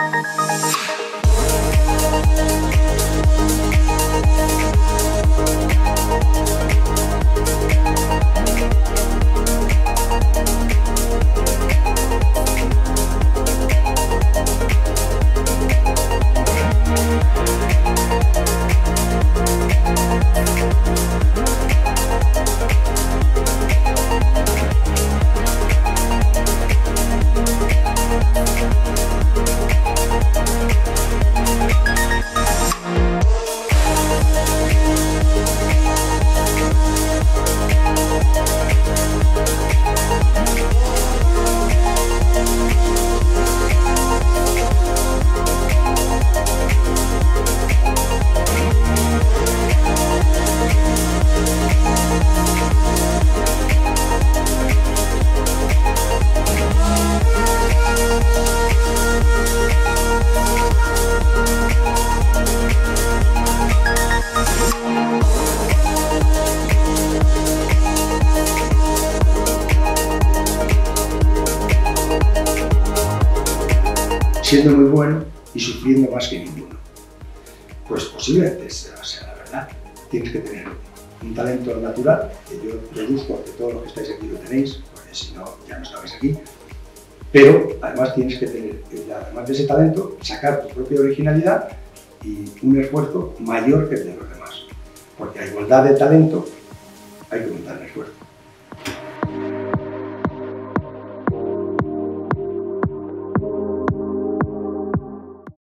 Música siendo muy bueno y sufriendo más que ninguno. Pues posiblemente sea, la verdad. Tienes que tener un talento natural, que yo deduzco que todos los que estáis aquí lo tenéis, porque si no, ya no estabais aquí. Pero además tienes que tener, además de ese talento, sacar tu propia originalidad y un esfuerzo mayor que el de los demás. Porque a igualdad de talento hay que.